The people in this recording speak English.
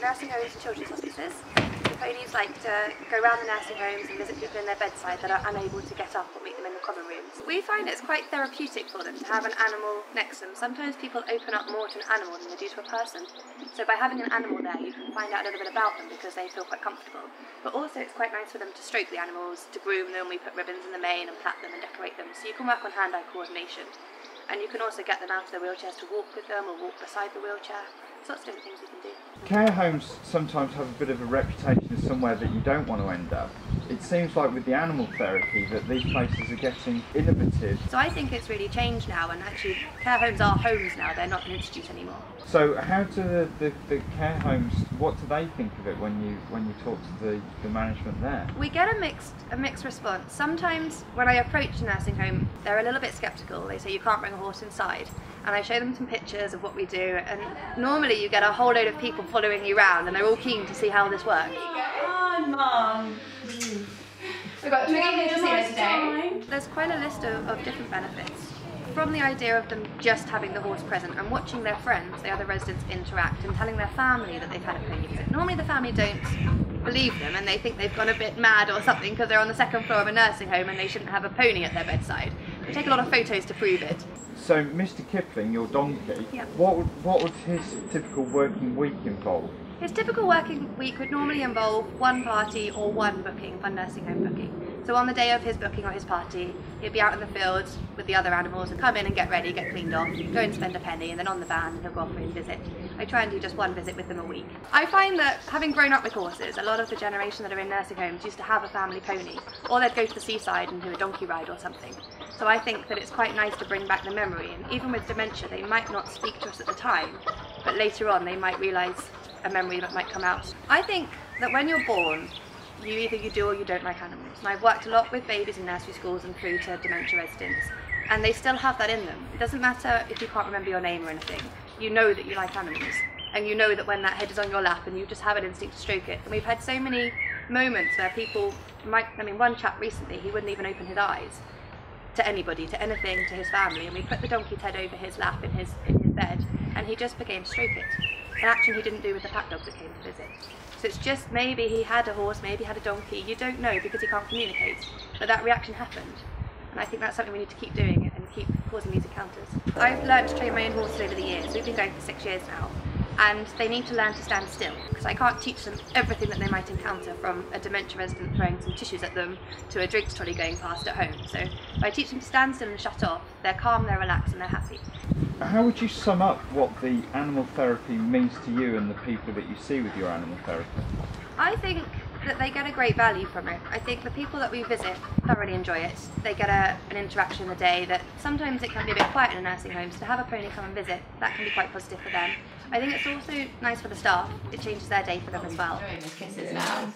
nursing homes and children's hospices. The ponies like to go around the nursing homes and visit people in their bedside that are unable to get up or meet them in the common rooms. We find it's quite therapeutic for them to have an animal next to them. Sometimes people open up more to an animal than they do to a person. So by having an animal there, you can find out a little bit about them because they feel quite comfortable. But also it's quite nice for them to stroke the animals, to groom them. We put ribbons in the mane and plait them and decorate them. So you can work on hand-eye coordination. And you can also get them out of their wheelchairs to walk with them or walk beside the wheelchair. Lots of different things you can do. Care homes sometimes have a bit of a reputation as somewhere that you don't want to end up. It seems like with the animal therapy that these places are getting innovative. So I think it's really changed now and actually care homes are homes now, they're not an institute anymore. So how do the, the, the care homes, what do they think of it when you when you talk to the, the management there? We get a mixed a mixed response. Sometimes when I approach a nursing home, they're a little bit skeptical. They say you can't bring a horse inside. And I show them some pictures of what we do and normally you get a whole load of people following you around and they're all keen to see how this works. on, Mum. We've got Can we get to a see nice today. There's quite a list of, of different benefits. From the idea of them just having the horse present and watching their friends, the other residents, interact and telling their family that they've had a pony visit. Normally the family don't believe them and they think they've gone a bit mad or something because they're on the second floor of a nursing home and they shouldn't have a pony at their bedside. We take a lot of photos to prove it. So Mr Kipling, your donkey, Yeah. what would, what would his typical working week involve? His typical working week would normally involve one party or one booking, one nursing home booking. So on the day of his booking or his party, he'd be out in the field with the other animals and come in and get ready, get cleaned off, go and spend a penny, and then on the van he'll go off for his visit. I try and do just one visit with them a week. I find that having grown up with horses, a lot of the generation that are in nursing homes used to have a family pony, or they'd go to the seaside and do a donkey ride or something. So I think that it's quite nice to bring back the memory, and even with dementia, they might not speak to us at the time, but later on they might realise a memory that might come out. I think that when you're born, you either you do or you don't like animals. And I've worked a lot with babies in nursery schools and through to dementia residents, and they still have that in them. It doesn't matter if you can't remember your name or anything. You know that you like animals, and you know that when that head is on your lap and you just have an instinct to stroke it. And we've had so many moments where people might, I mean, one chap recently, he wouldn't even open his eyes to anybody, to anything, to his family, and we put the donkey's head over his lap in his in his bed, and he just began stroke it. An action he didn't do with the PAT dog that came to visit. So it's just maybe he had a horse, maybe he had a donkey. You don't know because he can't communicate, but that reaction happened, and I think that's something we need to keep doing and keep causing these encounters. I've learned to train my own horses over the years. We've been going for six years now. And they need to learn to stand still because I can't teach them everything that they might encounter from a dementia resident throwing some tissues at them to a drinks trolley going past at home. So if I teach them to stand still and shut off, they're calm, they're relaxed, and they're happy. How would you sum up what the animal therapy means to you and the people that you see with your animal therapy? I think that they get a great value from it. I think the people that we visit thoroughly enjoy it. They get a, an interaction a day that sometimes it can be a bit quiet in a nursing home, so to have a pony come and visit, that can be quite positive for them. I think it's also nice for the staff. It changes their day for them as well. Kisses now.